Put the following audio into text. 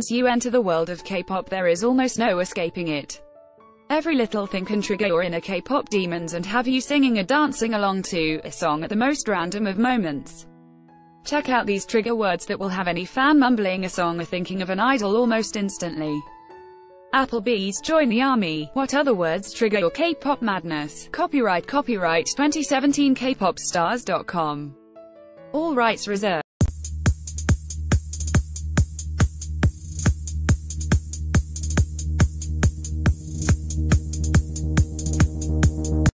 Once you enter the world of K-pop there is almost no escaping it. Every little thing can trigger your inner K-pop demons and have you singing or dancing along to a song at the most random of moments. Check out these trigger words that will have any fan mumbling a song or thinking of an idol almost instantly. Applebee's Join the Army. What other words trigger your K-pop madness? Copyright Copyright 2017 kpopstars.com. All rights reserved.